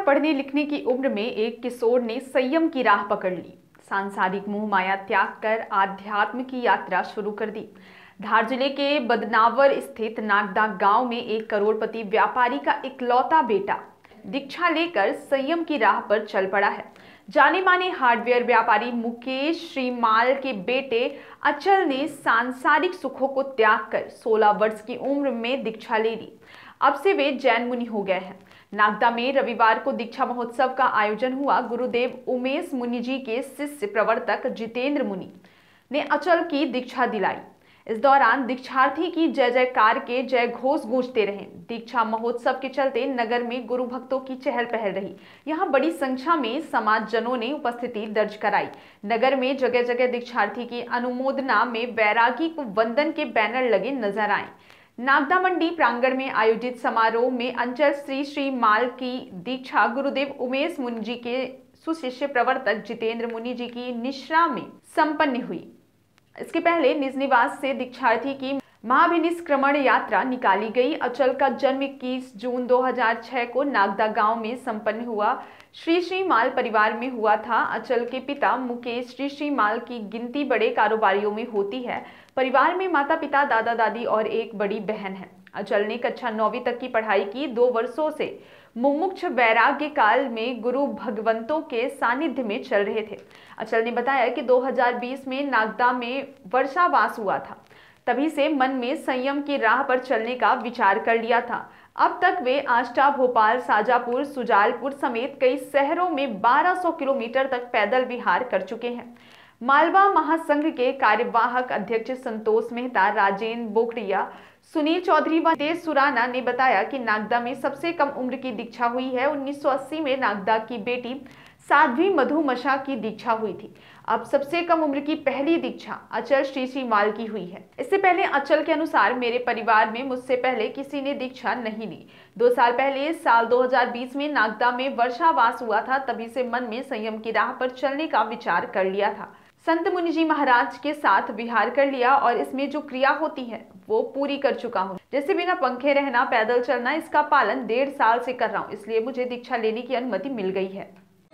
और पढ़ने लिखने की उम्र में एक किशोर ने संयम की राह पकड़ ली। सांसारिक मोह माया त्याग कर आध्यात्म की यात्रा शुरू कर दी। धार ज़िले के बदनावर स्थित नागदा गाँव में एक करोड़पति व्यापारी का इकलौता बेटा दीक्षा लेकर संयम की राह पर चल पड़ा है। जाने माने हार्डवेयर व्यापारी मुकेश श्रीमाल के बेटे अचल ने सांसारिक सुखों को त्याग कर 16 वर्ष की उम्र में दीक्षा ले ली। अब से वे जैन मुनि हो गए हैं। नागदा में रविवार को दीक्षा महोत्सव का आयोजन हुआ। गुरुदेव उमेश मुनि जी के शिष्य प्रवर्तक जितेंद्र मुनि ने अचल की दीक्षा दिलाई। इस दौरान दीक्षार्थी की जय जयकार के जय घोष गूंजते रहे। दीक्षा महोत्सव के चलते नगर में गुरु भक्तों की चहल पहल रही। यहाँ बड़ी संख्या में समाज जनों ने उपस्थिति दर्ज कराई। नगर में जगह जगह दीक्षार्थी की अनुमोदना में बैरागी को वंदन के बैनर लगे नज़र आए। नागदा मंडी प्रांगण में आयोजित समारोह में अंचल श्री श्री माल की दीक्षा गुरुदेव उमेश मुनि जी के सुशिष्य प्रवर्तक जितेंद्र मुनि जी की निश्रा में संपन्न हुई। इसके पहले निज निवास से दीक्षार्थी की महाभिनिष्क्रमण यात्रा निकाली गई। अचल का जन्म 21 जून 2006 को नागदा गाँव में संपन्न हुआ। श्री श्री माल परिवार में हुआ था। अचल के पिता मुकेश श्री श्री माल की गिनती बड़े कारोबारियों में होती है। परिवार में माता पिता दादा दादी और एक बड़ी बहन है। अचल ने कक्षा नौवीं तक की पढ़ाई की। दो वर्षों से मुमुक्ष वैराग्य काल में गुरु भगवंतों के सानिध्य में चल रहे थे। अचल ने बताया कि 2020 में नागदा में वर्षावास हुआ था। तभी से मन में संयम की राह पर चलने का विचार कर लिया था। अब तक वे आष्टा, भोपाल, साजापुर, सुजालपुर समेत कई शहरों में 1200 किलोमीटर तक पैदल विहार कर चुके हैं। मालवा महासंघ के कार्यवाहक अध्यक्ष संतोष मेहता राजेंद्र बोकड़िया, सुनील चौधरी व तेज सुराना ने बताया कि नागदा में सबसे कम उम्र की दीक्षा हुई है। 1980 में नागदा की बेटी साध्वी मधुमशा की दीक्षा हुई थी। अब सबसे कम उम्र की पहली दीक्षा अचल श्री श्री माल की हुई है। इससे पहले अचल के अनुसार मेरे परिवार में मुझसे पहले किसी ने दीक्षा नहीं ली। दो साल पहले, साल 2020 में नागदा में वर्षावास हुआ था, तभी से मन में संयम की राह पर चलने का विचार कर लिया था। संत मुनि जी महाराज के साथ विहार कर लिया और इसमें जो क्रिया होती है, वो पूरी कर चुका हूँ। जैसे बिना पंखे रहना, पैदल चलना, इसका पालन डेढ़ साल से कर रहा हूँ, इसलिए मुझे दीक्षा लेने की अनुमति मिल गई है।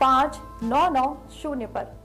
पाँच नौ नौ शून्य पर।